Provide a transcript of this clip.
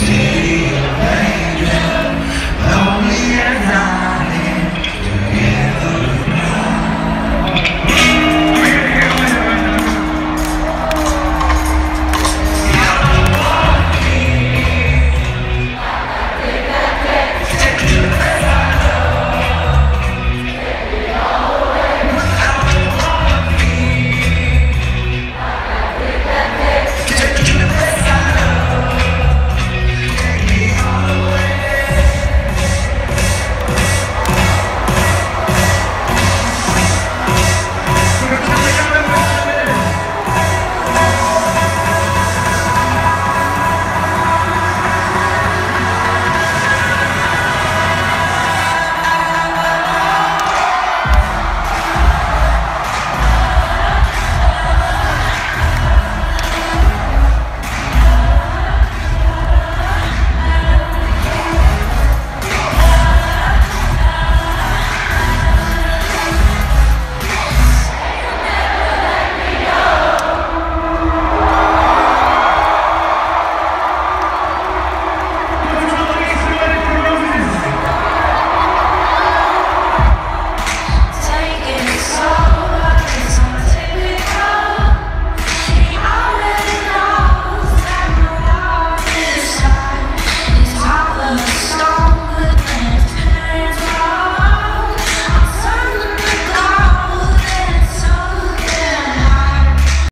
Steve.